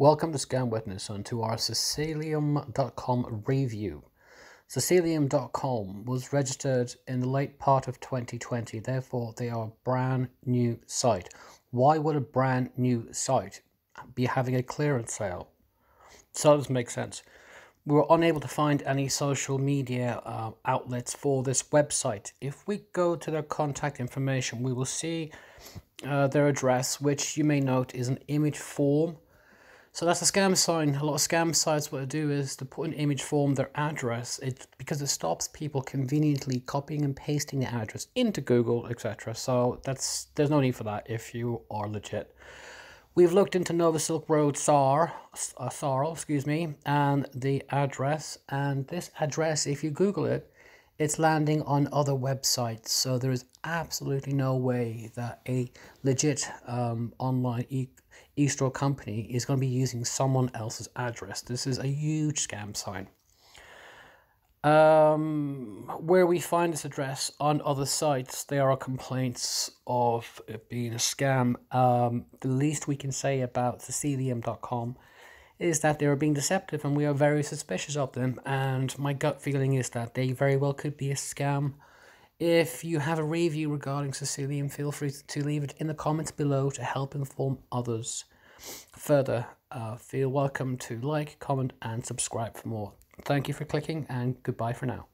Welcome to Scam Witness and to our Ceceliam.com review. Ceceliam.com was registered in the late part of 2020, therefore they are a brand new site. Why would a brand new site be having a clearance sale? So it doesn't make sense. We were unable to find any social media uh, outlets for this website. If we go to their contact information, we will see uh, their address, which you may note is an image form so that's a scam sign. A lot of scam sites, what they do is to put an image form, their address, it because it stops people conveniently copying and pasting the address into Google, etc. So that's there's no need for that if you are legit. We've looked into Nova Silk Road SAR, uh, SARL, excuse me, and the address. And this address, if you Google it, it's landing on other websites. So there is absolutely no way that a legit um, online e e-store company is going to be using someone else's address. This is a huge scam sign. Um, where we find this address on other sites, there are complaints of it being a scam. Um, the least we can say about Ceceliam.com is that they are being deceptive and we are very suspicious of them. And my gut feeling is that they very well could be a scam. If you have a review regarding Ceceliam, feel free to leave it in the comments below to help inform others. Further, uh, feel welcome to like, comment, and subscribe for more. Thank you for clicking, and goodbye for now.